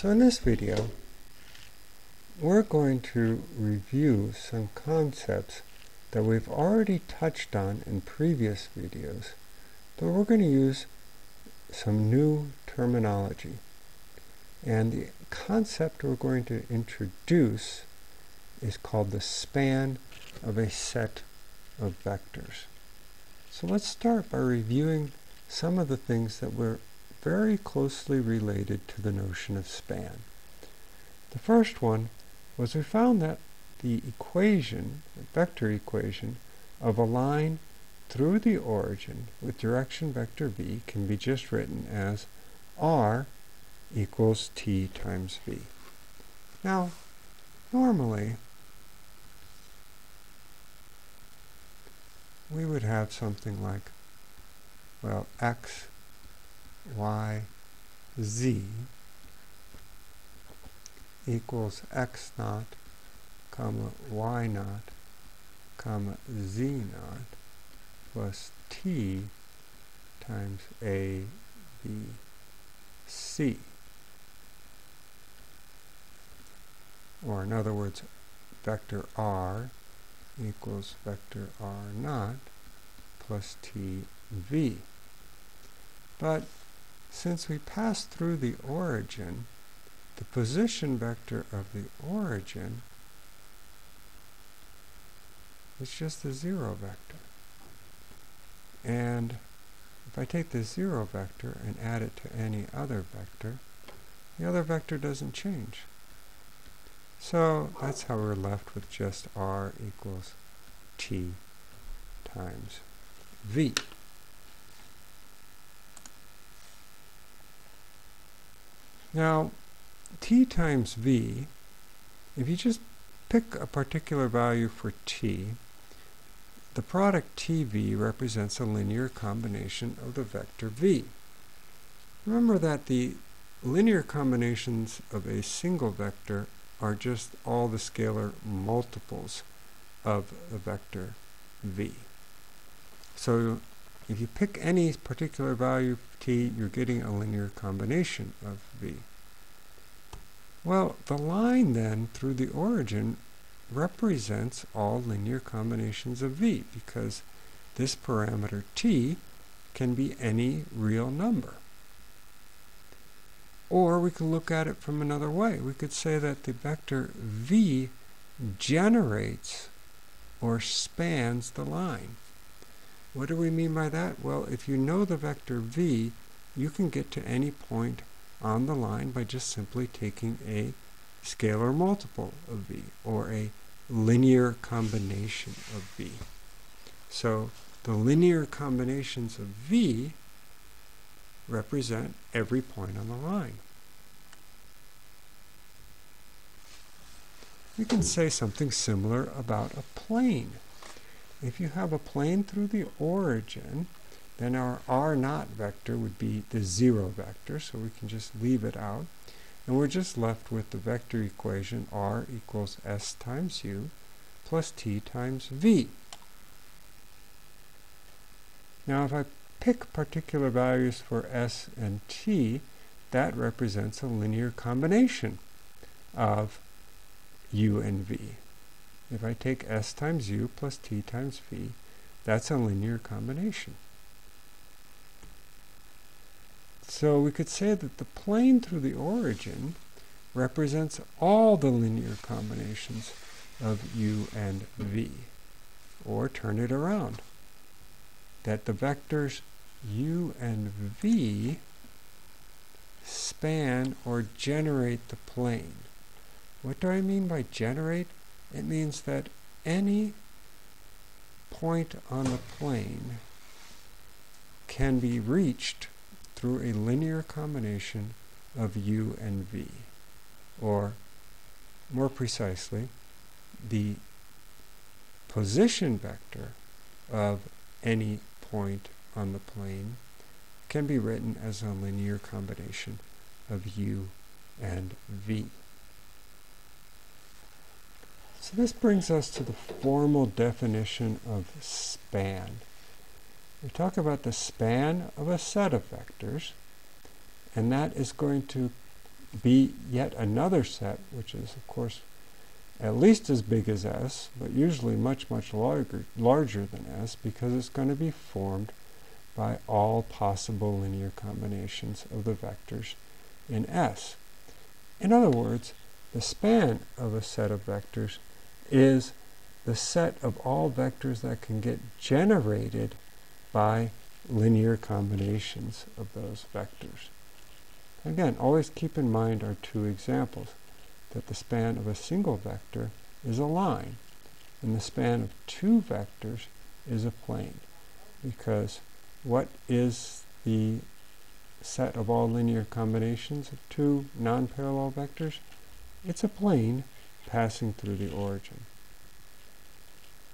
So in this video, we're going to review some concepts that we've already touched on in previous videos, but we're going to use some new terminology. And the concept we're going to introduce is called the span of a set of vectors. So let's start by reviewing some of the things that we're very closely related to the notion of span. The first one was we found that the equation, the vector equation, of a line through the origin with direction vector v can be just written as r equals t times v. Now, normally, we would have something like, well, x y, z equals x naught, comma, y naught, comma, z naught, plus t times a, b, c. Or in other words, vector r equals vector r naught plus t v. But since we pass through the origin, the position vector of the origin is just the zero vector. And if I take the zero vector and add it to any other vector, the other vector doesn't change. So that's how we're left with just r equals t times v. Now, t times v, if you just pick a particular value for t, the product tv represents a linear combination of the vector v. Remember that the linear combinations of a single vector are just all the scalar multiples of the vector v. So if you pick any particular value t, you're getting a linear combination of v. Well, the line then through the origin represents all linear combinations of v because this parameter t can be any real number. Or we could look at it from another way. We could say that the vector v generates or spans the line. What do we mean by that? Well, if you know the vector v, you can get to any point on the line by just simply taking a scalar multiple of v, or a linear combination of v. So the linear combinations of v represent every point on the line. We can say something similar about a plane. If you have a plane through the origin, then our r naught vector would be the zero vector, so we can just leave it out. And we're just left with the vector equation r equals s times u plus t times v. Now if I pick particular values for s and t, that represents a linear combination of u and v. If I take s times u plus t times v, that's a linear combination. So we could say that the plane through the origin represents all the linear combinations of u and v. Or turn it around. That the vectors u and v span or generate the plane. What do I mean by generate? It means that any point on the plane can be reached through a linear combination of u and v. Or, more precisely, the position vector of any point on the plane can be written as a linear combination of u and v. So this brings us to the formal definition of span. We talk about the span of a set of vectors, and that is going to be yet another set, which is, of course, at least as big as S, but usually much, much larger, larger than S, because it's going to be formed by all possible linear combinations of the vectors in S. In other words, the span of a set of vectors is the set of all vectors that can get generated by linear combinations of those vectors. Again, always keep in mind our two examples, that the span of a single vector is a line, and the span of two vectors is a plane, because what is the set of all linear combinations of two non-parallel vectors? It's a plane passing through the origin.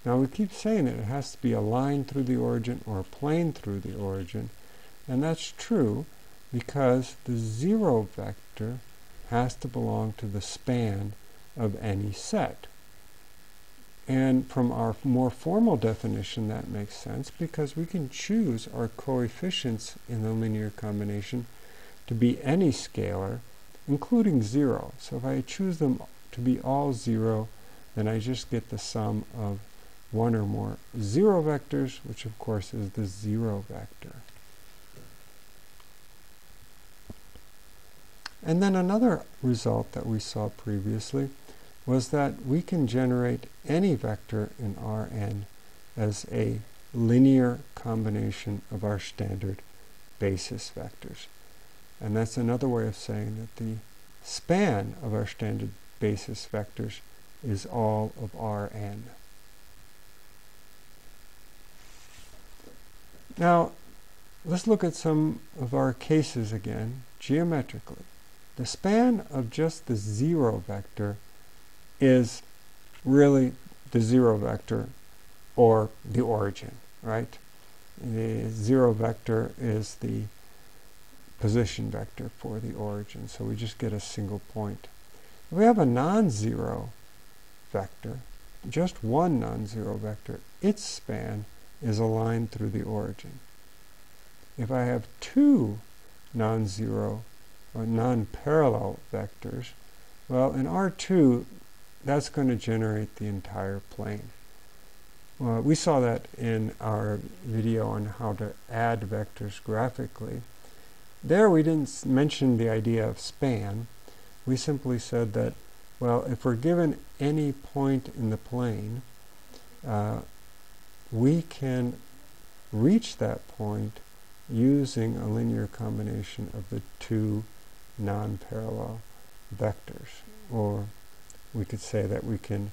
Now we keep saying that it has to be a line through the origin or a plane through the origin, and that's true because the zero vector has to belong to the span of any set. And from our more formal definition, that makes sense because we can choose our coefficients in the linear combination to be any scalar, including zero. So if I choose them to be all zero, then I just get the sum of one or more zero vectors, which of course is the zero vector. And then another result that we saw previously was that we can generate any vector in Rn as a linear combination of our standard basis vectors. And that's another way of saying that the span of our standard basis vectors is all of Rn. Now, let's look at some of our cases again, geometrically. The span of just the zero vector is really the zero vector or the origin, right? The zero vector is the position vector for the origin, so we just get a single point. We have a non-zero vector, just one non-zero vector, its span is a line through the origin. If I have two non-zero or non-parallel vectors, well, in R2, that's going to generate the entire plane. Well, we saw that in our video on how to add vectors graphically. There we didn't mention the idea of span. We simply said that, well, if we're given any point in the plane, uh, we can reach that point using a linear combination of the two non-parallel vectors. Or we could say that we can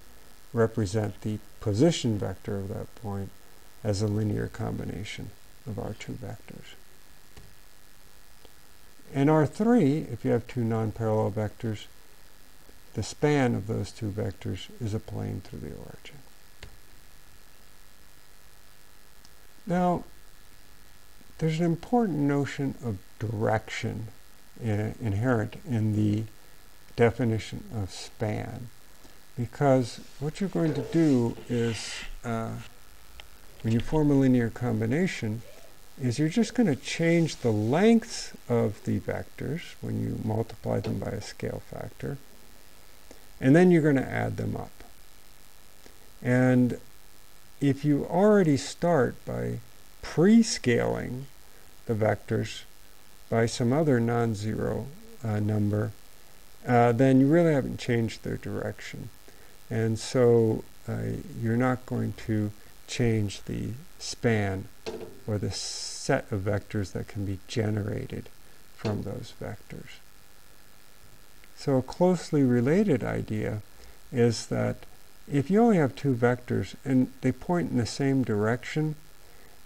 represent the position vector of that point as a linear combination of our two vectors. In R3, if you have two non-parallel vectors, the span of those two vectors is a plane through the origin. Now, there's an important notion of direction uh, inherent in the definition of span because what you're going to do is uh, when you form a linear combination is you're just going to change the lengths of the vectors when you multiply them by a scale factor and then you're going to add them up and if you already start by pre-scaling the vectors by some other non-zero uh, number, uh, then you really haven't changed their direction. And so uh, you're not going to change the span or the set of vectors that can be generated from those vectors. So a closely related idea is that if you only have two vectors and they point in the same direction,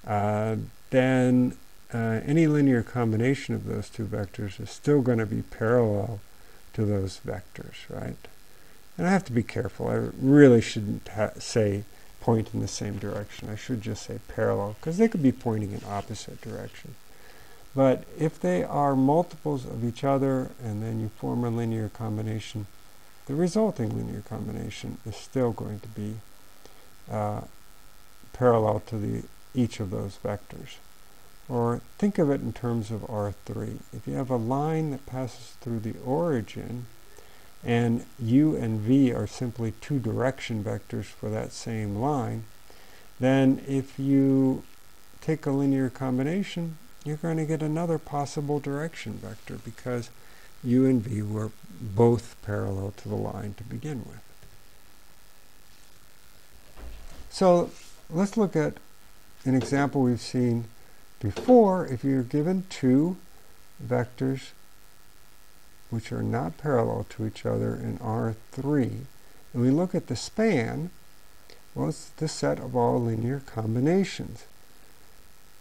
uh, then uh, any linear combination of those two vectors is still going to be parallel to those vectors, right? And I have to be careful. I really shouldn't say point in the same direction. I should just say parallel, because they could be pointing in opposite direction. But if they are multiples of each other and then you form a linear combination, the resulting linear combination is still going to be uh, parallel to the, each of those vectors. Or think of it in terms of R3. If you have a line that passes through the origin, and u and v are simply two direction vectors for that same line, then if you take a linear combination, you're going to get another possible direction vector because u and v were both parallel to the line to begin with. So let's look at an example we've seen before. If you're given two vectors which are not parallel to each other in R3, and we look at the span, well, it's the set of all linear combinations.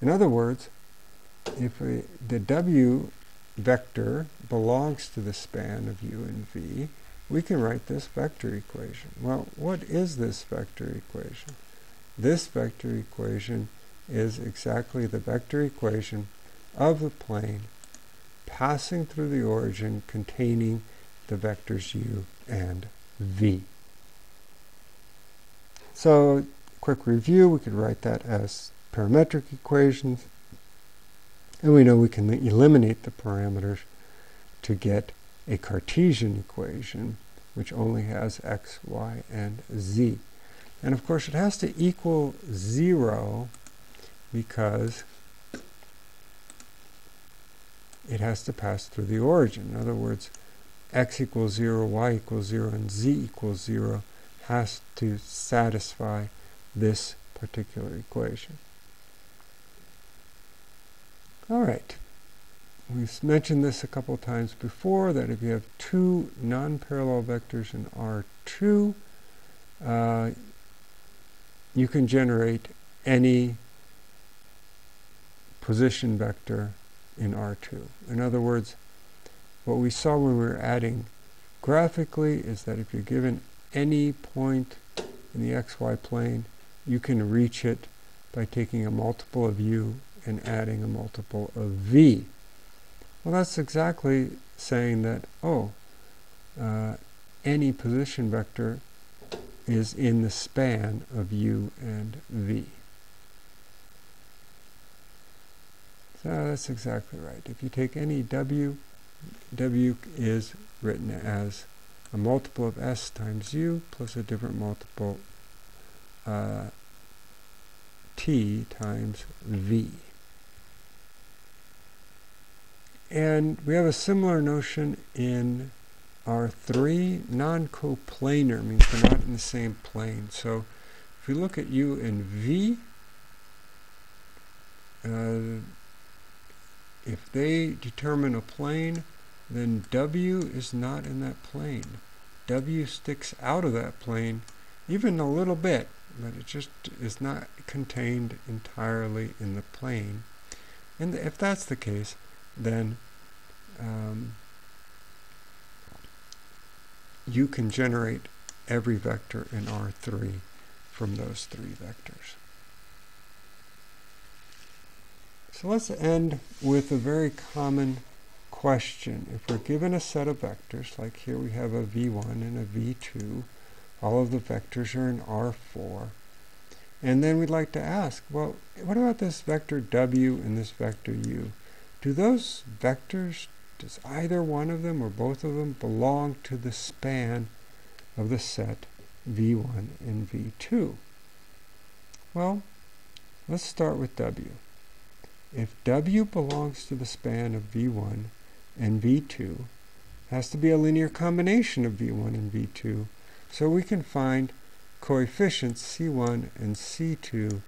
In other words, if we, the W vector belongs to the span of u and v, we can write this vector equation. Well, what is this vector equation? This vector equation is exactly the vector equation of the plane passing through the origin containing the vectors u and v. So, quick review, we could write that as parametric equations. And we know we can eliminate the parameters to get a Cartesian equation, which only has x, y, and z. And of course, it has to equal 0 because it has to pass through the origin. In other words, x equals 0, y equals 0, and z equals 0 has to satisfy this particular equation. All right. We've mentioned this a couple times before, that if you have two non-parallel vectors in R2, uh, you can generate any position vector in R2. In other words, what we saw when we were adding graphically is that if you're given any point in the xy plane, you can reach it by taking a multiple of u and adding a multiple of v. Well, that's exactly saying that, oh, uh, any position vector is in the span of u and v. So that's exactly right. If you take any w, w is written as a multiple of s times u plus a different multiple uh, t times v. And we have a similar notion in R3. Non-coplanar means they're not in the same plane. So if we look at u and v, uh, if they determine a plane, then w is not in that plane. W sticks out of that plane even a little bit, but it just is not contained entirely in the plane. And if that's the case, then um, you can generate every vector in R3 from those three vectors. So let's end with a very common question. If we're given a set of vectors, like here we have a v1 and a v2, all of the vectors are in R4, and then we'd like to ask, well, what about this vector w and this vector u? Do those vectors, does either one of them or both of them belong to the span of the set v1 and v2? Well, let's start with w. If w belongs to the span of v1 and v2 has to be a linear combination of v1 and v2. So we can find coefficients c1 and c2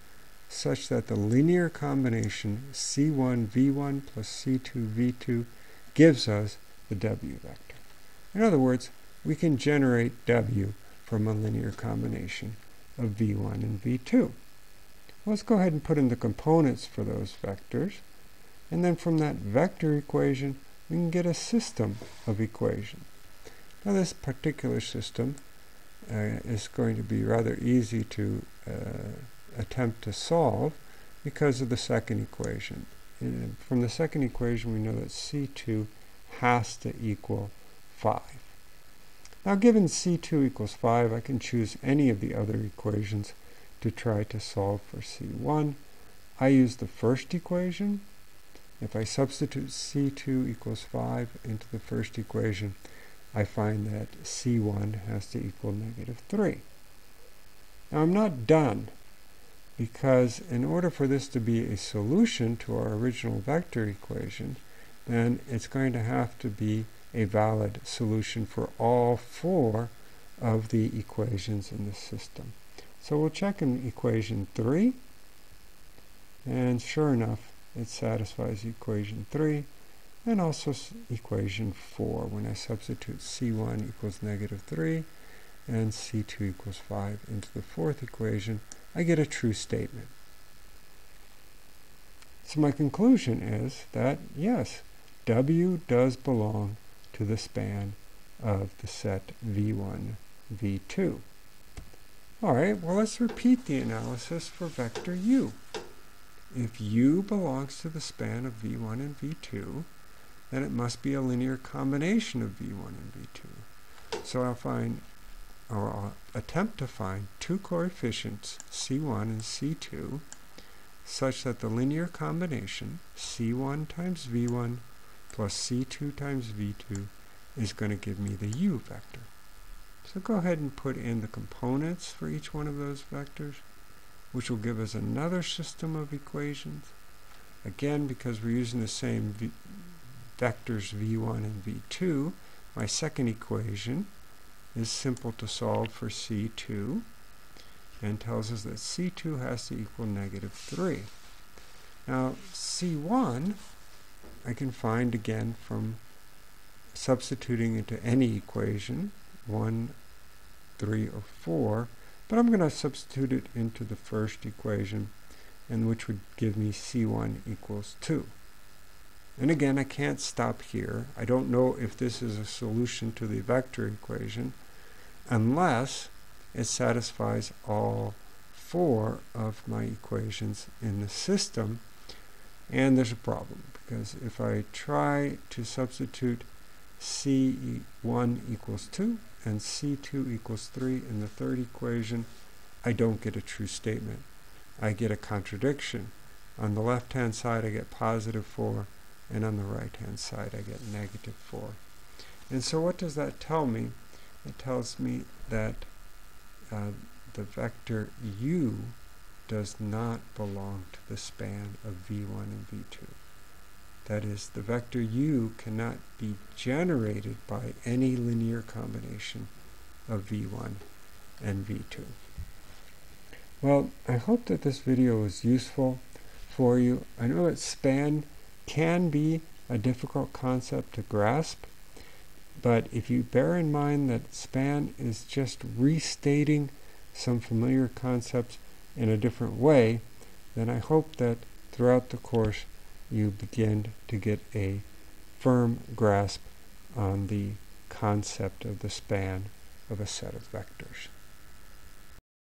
such that the linear combination c1 v1 plus c2 v2 gives us the w vector. In other words, we can generate w from a linear combination of v1 and v2. Let's go ahead and put in the components for those vectors. And then from that vector equation, we can get a system of equations. Now this particular system uh, is going to be rather easy to uh, attempt to solve because of the second equation. And from the second equation we know that C2 has to equal 5. Now given C2 equals 5 I can choose any of the other equations to try to solve for C1. I use the first equation. If I substitute C2 equals 5 into the first equation, I find that C1 has to equal negative 3. Now I'm not done because in order for this to be a solution to our original vector equation, then it's going to have to be a valid solution for all four of the equations in the system. So we'll check in equation 3, and sure enough, it satisfies equation 3 and also equation 4 when I substitute C1 equals negative 3 and C2 equals 5 into the fourth equation, I get a true statement. So my conclusion is that, yes, W does belong to the span of the set V1, V2. All right, well, let's repeat the analysis for vector u. If u belongs to the span of v1 and v2, then it must be a linear combination of v1 and v2. So I'll find, or I'll attempt to find two coefficients, c1 and c2, such that the linear combination, c1 times v1 plus c2 times v2, is going to give me the u vector. So go ahead and put in the components for each one of those vectors which will give us another system of equations. Again, because we're using the same v vectors v1 and v2, my second equation is simple to solve for c2 and tells us that c2 has to equal negative 3. Now, c1 I can find again from substituting into any equation, 1, 3, or 4, but I'm going to substitute it into the first equation, and which would give me C1 equals 2. And again, I can't stop here. I don't know if this is a solution to the vector equation unless it satisfies all four of my equations in the system. And there's a problem because if I try to substitute C1 equals 2 and C2 equals 3 in the third equation, I don't get a true statement. I get a contradiction. On the left-hand side, I get positive 4, and on the right-hand side, I get negative 4. And so what does that tell me? It tells me that uh, the vector u does not belong to the span of v1 and v2. That is, the vector u cannot be generated by any linear combination of v1 and v2. Well, I hope that this video was useful for you. I know that span can be a difficult concept to grasp, but if you bear in mind that span is just restating some familiar concepts in a different way, then I hope that throughout the course you begin to get a firm grasp on the concept of the span of a set of vectors.